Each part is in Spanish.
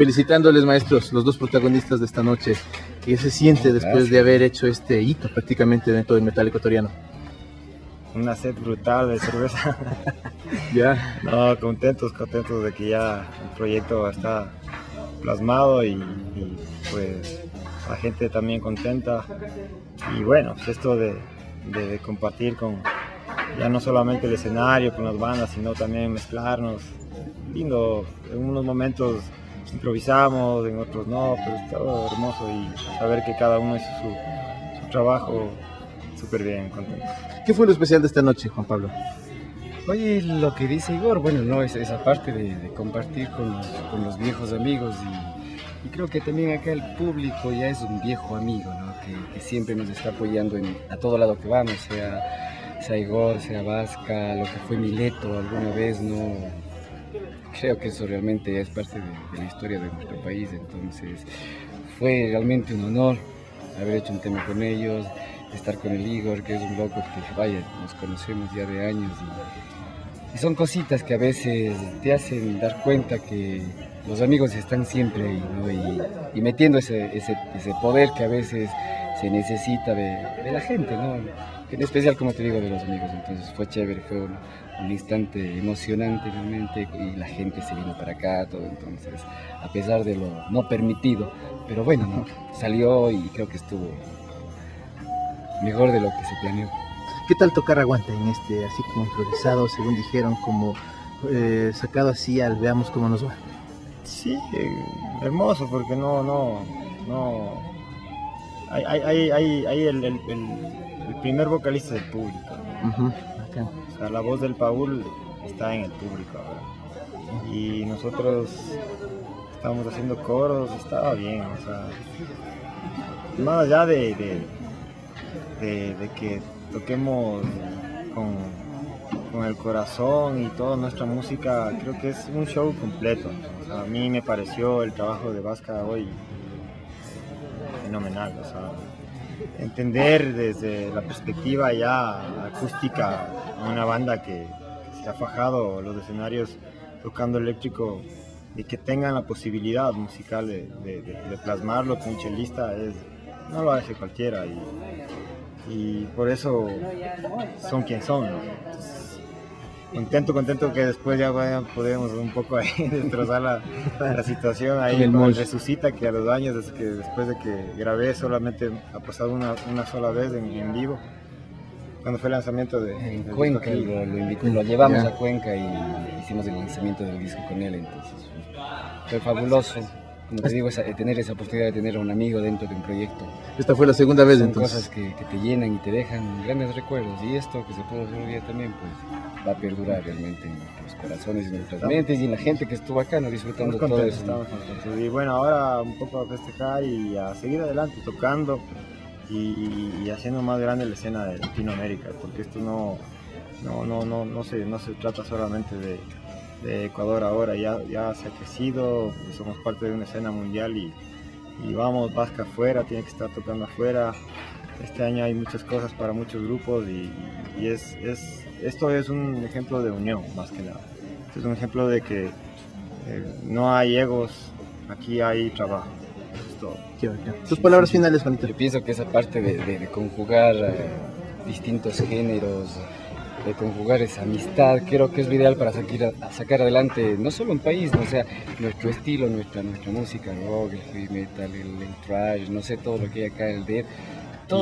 Felicitándoles, maestros, los dos protagonistas de esta noche. ¿Qué se siente después de haber hecho este hito prácticamente dentro del metal ecuatoriano? Una sed brutal de cerveza. ya. No, contentos, contentos de que ya el proyecto está plasmado y, pues la gente también contenta. Y bueno, pues esto de, de compartir con ya no solamente el escenario con las bandas, sino también mezclarnos. Lindo, en unos momentos improvisamos, en otros no, pero es todo hermoso y saber que cada uno hizo su, trabajo súper bien, contento. ¿Qué fue lo especial de esta noche, Juan Pablo? Oye, lo que dice Igor, bueno, no, es esa parte de, compartir con los, viejos amigos y, creo que también acá el público ya es un viejo amigo, ¿no? que, siempre nos está apoyando en, a todo lado que vamos, sea, sea Igor, sea Vasca, lo que fue Mileto alguna vez, ¿no? Creo que eso realmente es parte de, la historia de nuestro país, entonces fue realmente un honor haber hecho un tema con ellos, estar con el Igor, que es un loco que vaya, nos conocemos ya de años y, son cositas que a veces te hacen dar cuenta que los amigos están siempre ahí y, metiendo ese, ese, poder que a veces se necesita de, de la gente, ¿no? en especial como te digo de los amigos, entonces fue chévere, fue un, instante emocionante realmente y la gente se vino para acá, todo entonces, a pesar de lo no permitido, pero bueno, ¿no? salió y creo que estuvo mejor de lo que se planeó. ¿Qué tal tocar aguanta en este, así como improvisado, según dijeron, como eh, sacado así al veamos cómo nos va? Sí, eh, hermoso, porque no, no, no, hay, hay, hay, hay el el primer vocalista del público. La voz del Paul está en el público. Y nosotros estábamos haciendo coros, estaba bien, más allá de, de, que toquemos con, con, el corazón y toda nuestra música, creo que es un show completo. a mí me pareció el trabajo de Vasca hoy fenomenal. Entender desde la perspectiva ya acústica a una banda que, se ha fajado los escenarios tocando eléctrico y que tengan la posibilidad musical de, plasmarlo con un chelista es, no lo hace cualquiera y, por eso son quien son. Contento, contento que después ya podemos un poco ahí destrozar la, la situación. Ahí con Resucita, que a los años desde que, después de que grabé solamente ha pasado una, una sola vez en, en, vivo. Cuando fue el lanzamiento de... En Cuenca, lo, lo, llevamos a Cuenca y hicimos el lanzamiento del disco con él, entonces fue fabuloso como te digo, tener esa oportunidad de tener a un amigo dentro de un proyecto. Esta fue la segunda vez Son entonces. cosas que, te llenan y te dejan grandes recuerdos y esto que se pudo hacer un día también pues va a perdurar realmente en nuestros corazones y en nuestras mentes y en la gente que estuvo acá ¿no? disfrutando todo eso. Estamos Y bueno, ahora un poco a festejar y a seguir adelante tocando y, haciendo más grande la escena de Latinoamérica, porque esto no, no, no, no, no, se, no se trata solamente de de Ecuador ahora ya, ya se ha crecido, pues somos parte de una escena mundial y, y vamos, Vasca afuera, tiene que estar tocando afuera. Este año hay muchas cosas para muchos grupos y, y es, es, esto es un ejemplo de unión más que nada. es un ejemplo de que eh, no hay egos, aquí hay trabajo. Tus palabras finales, Juanito. Yo pienso que esa parte de, de, conjugar eh, distintos géneros, de conjugar esa amistad, creo que es lo ideal para sacar, sacar adelante no solo un país, ¿no? o sea, nuestro estilo, nuestra, nuestra música, el rock, el heavy metal, el, el trash, no sé, todo lo que hay acá, el death,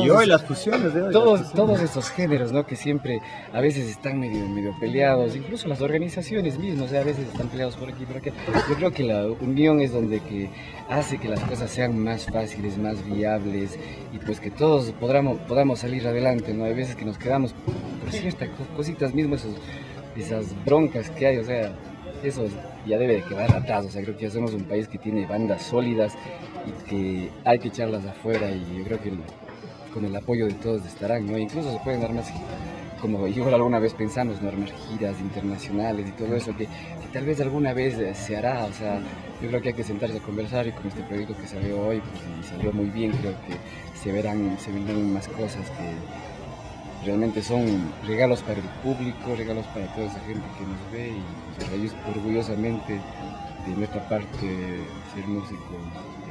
y hoy las fusiones de Todos, todos esos géneros, ¿no? Que siempre a veces están medio, medio peleados, incluso las organizaciones mismas, a veces están peleados por aquí y por acá. Yo creo que la unión es donde que hace que las cosas sean más fáciles, más viables y pues que todos podamos, podamos salir adelante, ¿no? Hay veces que nos quedamos ciertas cositas mismas, esas broncas que hay, o sea, eso ya debe de quedar atrás, o sea, creo que ya somos un país que tiene bandas sólidas y que hay que echarlas afuera y yo creo que con el apoyo de todos estarán, ¿no? Incluso se pueden armar, como igual alguna vez pensamos, ¿no? armar giras internacionales y todo eso, que, tal vez alguna vez eh, se hará, o sea, yo creo que hay que sentarse a conversar y con este proyecto que salió hoy, pues salió muy bien, creo que se verán, se verán más cosas que realmente son regalos para el público, regalos para toda esa gente que nos ve y pues, orgullosamente de nuestra parte ser músico ecuatoriano.